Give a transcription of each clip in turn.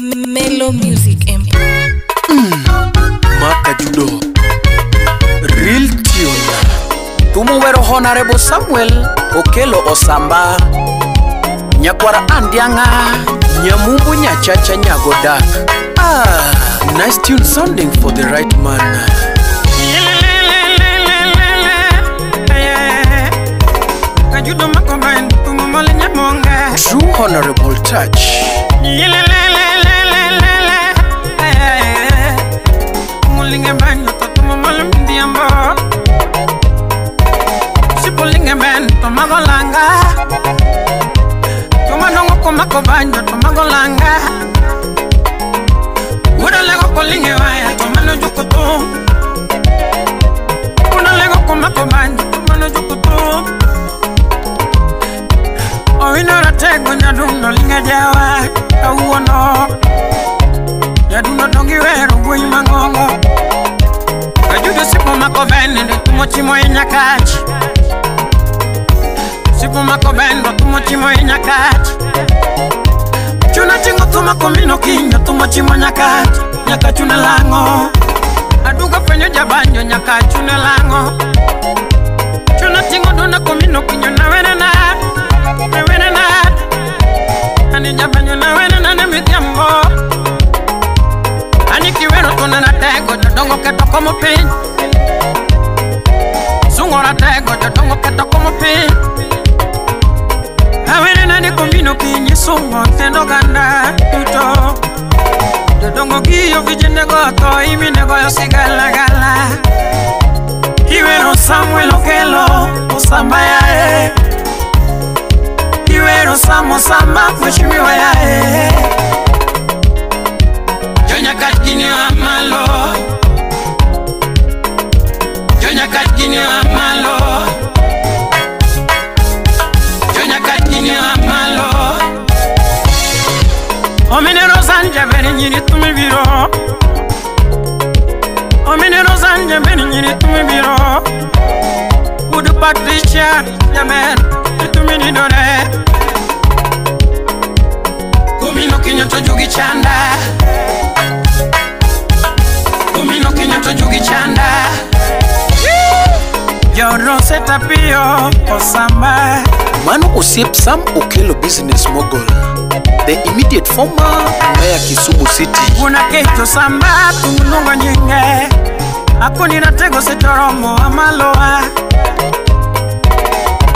Melo Music Empire. Mm. Makajudo. Real tune. Tumuwero Honorable Samuel Okelo Osamba. Nyakwara Andianga. Nyamumbu Nyachacha Nyagodak. Ah, nice tune sounding for the right man. True Honorable Touch. kobanjo tomangolanga wuralego kolinge go tomanojukutu nyaka chuna lango aduga fenyo jabanyo nyaka chuna lango chuna tingo dona komino kinyo na wena na na wena na ani jabanyo na wena na na mitiambo ani kiwero tuna na tego jodongo keto komo pin sungo na tego jodongo keto komo pin na wena na ni komino kinyo sungo tendo gana mato y mi negocio siga en la gala iwe losamo elokelo osamba ya e iwe losamo osamba mweshimiwa ya e jonyakatini amalo jonyakatini amalo yamen itumini none kumino kinyo to jugi chanda kumino kinyo to jugi chanda Yoro seta piyo kosamba Mano osiep sam okelo business mogul The immediate former mayor Kisumu City Kuna kecho samba tumulunga nyinge Ako ninatego setoromo amaloa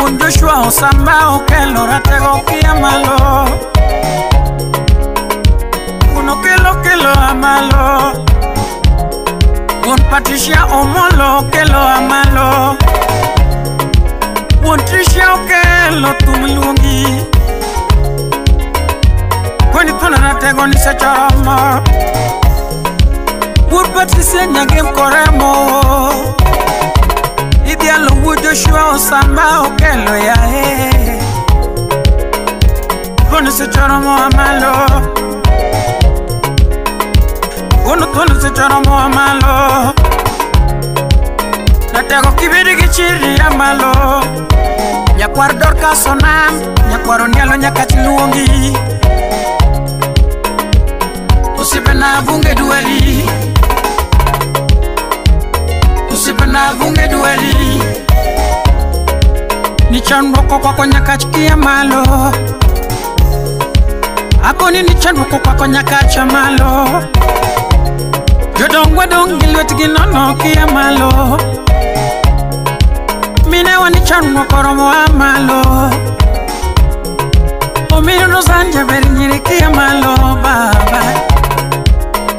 un Joshua Osama o que lo ratego que amalo uno que lo que lo amalo un Patricia o Molo que lo amalo un Trisha o que lo tumilungi Kwenye pala ratego ni sechoma Urpatisi enyagi mkoremo Urpatisi enyagi mkoremo ya lowo Joshua osama okelo ya eh Ono se choromo amalo Ono tono se choromo amalo Natego kibiri gichiri amalo Nyakwar dorka sonam Nyakwar onialo nyakati luongi Usipena bunge dueli Usipena bunge dueli chandruok okwako nyaka chkia malo akoni ni chandruok okwako nyaka cha malo jodongwa dong gi lwetgi nono kia malo minewa ni chandruok oromo a malo omin rosanja ber nyiri kia malo baba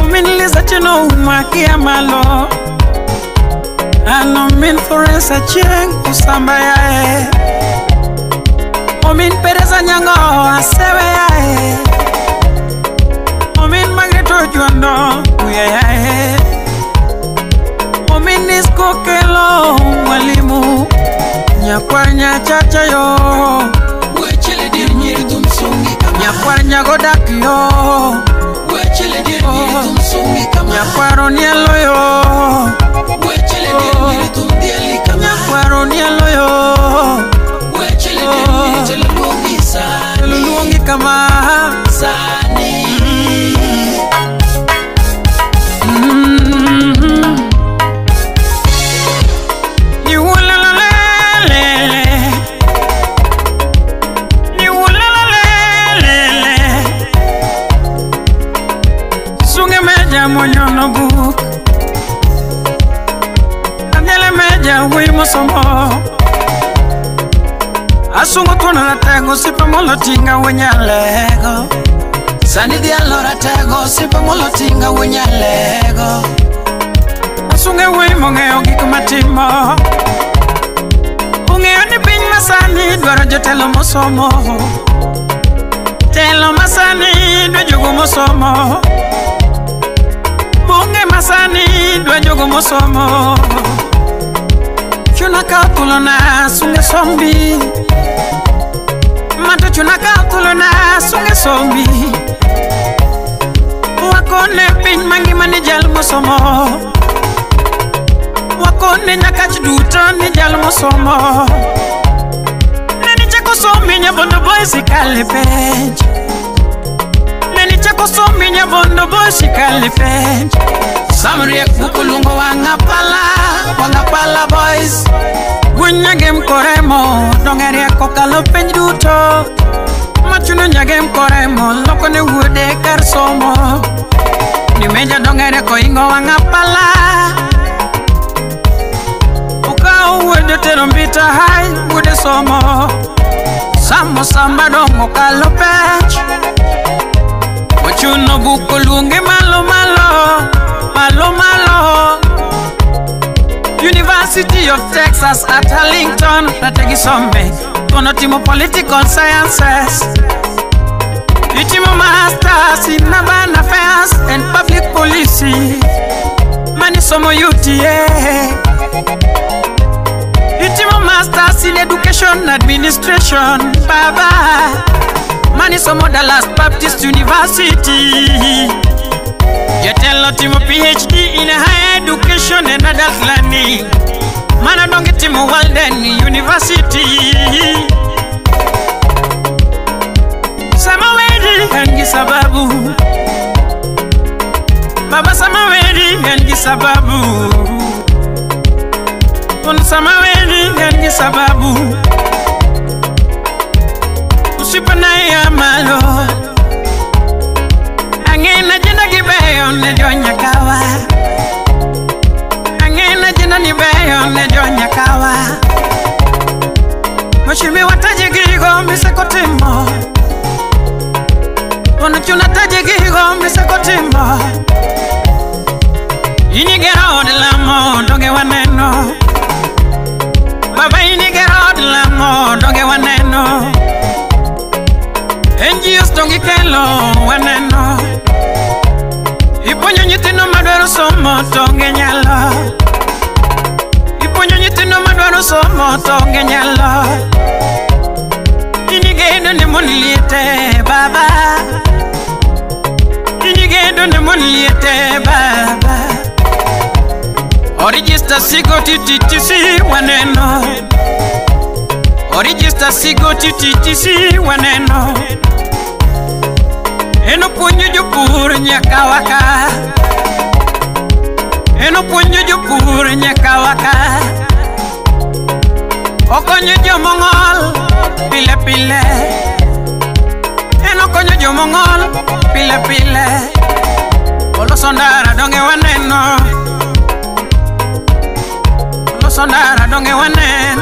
omin lizachenouma kia malo baba. And I'm in for a saching, Usamba. I'm in Pereza Nyango, a seve. I'm in Magneto, you know, we are. I'm in this coquelo, Malimu. Nyakwanya chacha yo. Wechele dir nyiri dum sungi kama. Nyakwanya godak yo. Wechele dir nyiri dum sungi kama. Nyakwaro nyelo yo. Kono latego sipa molo tinga wenya lego Sani di alora tego sipa molo tinga wenya lego Asunge wimo ngeo giku matimo Ungeo ni piny masani dwaro jotelo mosomo Telo masani dwe jogo mosomo Bunge masani dwe jogo mosomo Kyuna kapulo na sunge sombi Kyuna kapulo na sunge sombi mato chuna katulo na sunga sombi wakone piny mangima ni jal mosomo wakone nyakach duto ni jal mosomo neni chako somi nyabondo boys e ikale penj neni chako somi nyabondo boys e ikale penj samriek bukulungo wangapala wangapala boys Winyage mkoremo Dongere kokalo penj duto Machuno nyage mkoremo Loko ne wuode kar somo Nimeja dongere koingo wang'apala Ukawo wuode tero mbita hai Wuode somo Samo samba dongo kalo pech Wachuno buko luonge malo malo Malo malo University of Texas at Arlington nategisome kono timu political sciences nitimu masters in urban affairs and public policy manisomo UTA nitimu masters in education administration baba manisomo Dallas Baptist University Yatelo timu PhD in higher education and adult learning university. Samawedi yangi sababu, baba samawedi yangi sababu, un samawedi yangi sababu. ya malo, angena jina gibeyo nejo nyakawa, angena jina nibeyo nejo kawa. chunataji gigo misekotimba inigero dilamo ndoge waneno baba inigero dilamo ndoge waneno enjios tongi kelo waneno ipuonyo nyithindo madwaro somo tonge nyalo ipuonyo nyithindo madwaro somo tonge nyalo inigeno ni mondo liete baba Kendo ne moliete baba Orijista sigo tititisi waneno Orijista sigo tititisi waneno Eno puonjo jopur nyaka waka Eno puonjo jopur nyaka waka Okonyo jomong'ol pile pile Eno konyo jomong'ol pile pile losondara donge waneno losondara donge wanen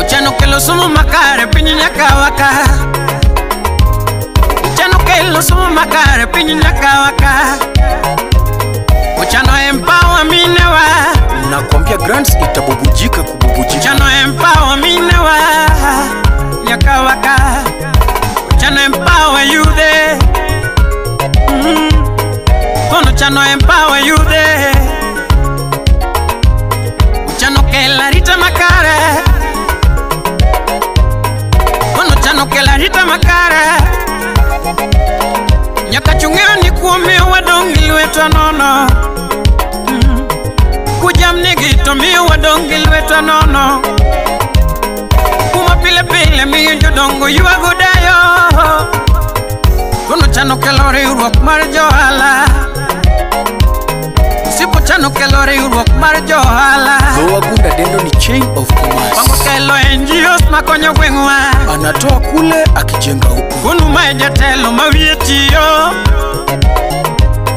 uchano kelo somo makare piny nyaka waka uchano kelo somo makare piny nyaka waka uchano empawa minewa nakwambia grants itabubujika kububujika empawa minewa nyakawaka Uchano empower you there Uchano que la rita macara Bueno, uchano que la rita macara Nyaka chungani kuomi wadongi lueta nono mm. Kujamni gito mi wadongi lueta nono Kuma pile pile mi njodongo yu agudayo eh, Kono chano ke lori uruok marjo ala Kono chano ke lori uruok marjo ala Sano kelo riwruok mar johala Dho wagunda dendo ni chain of commerce Pango kelo NGOs makonyo gwengwa Anatoa kule akijenga uku Kunu mae jatelo mawie tiyo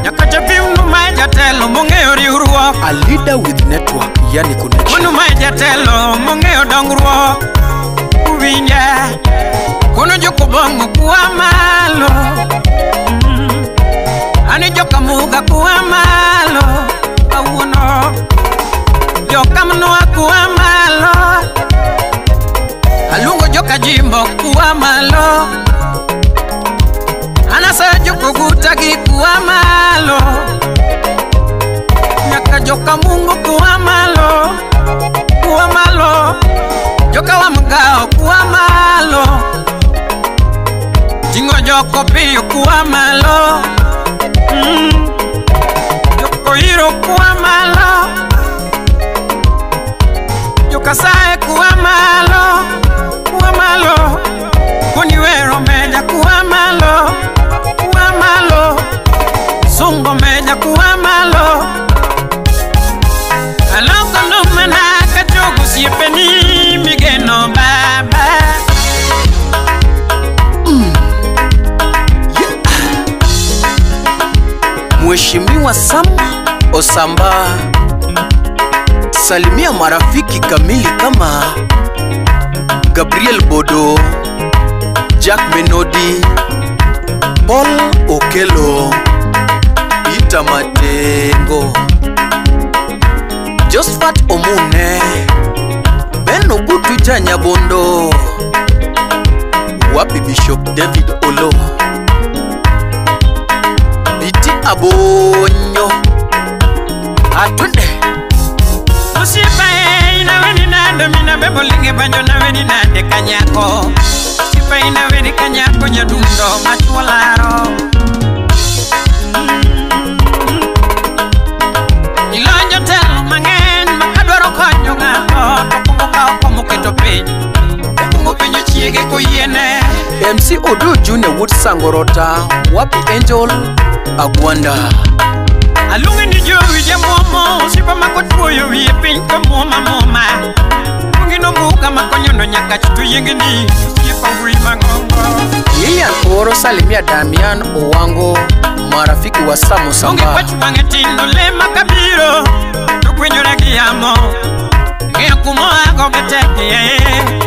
Nyakacha pi unu mae jatelo mongeo riwruok A leader with network, yani connection Kunu mae jatelo mongeo dongruok Uwinja Kunu jukubongo kuwa malo mm. Ani joka muga kuwa malo wuno jokamno akuwa malo aluongo joka jimbo kuwa malo anasa anasajokogutagi kuwa malo nyaka joka mungu kuwa malo kuwa malo joka wa mgao kuwa malo ting'o joko piyo kuwa malo mm. Kuliko kuwa malo Yukasae kuwa malo Kuwa malo osamba salimia marafiki kamili kama Gabriel Bodo, Jack Menodi, Paul Okelo, Peter Matengo, josfat Omune, Ben Ogutu Janyabondo, wapi Bishop David Olo, Biti Abony golinge banjo naweni nade kanyako sipai naweni kanyako nyadundo machuolaro mm-hmm. ilonjo tel mangen, makadwaro konyo ng'ato tokungo kawo komoketo piny okungo piny ochiege koyiene mc odu june wood sangorota wapi angel agwanda aluonge ni jowi jamuomo osipa makotuoyo wiye piny kamuoma moma nomuka makonyono nyaka chituyingini chipangwima ngongo Lilian Oro salimia Damian Owango marafiki wa Samu Samba ongekwachuwange tindo lema kabiro tukwinyolagiamo ng'ekumowako getekie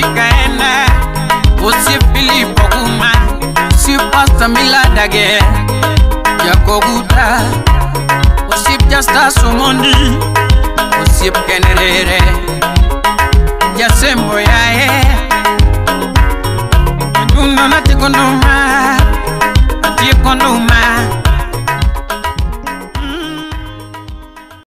ikaena osi filipo kuma sipasta miladage jakoguta osip jasta somoni osip kenerere jasembo yae ndumamatikonduma atiekonduma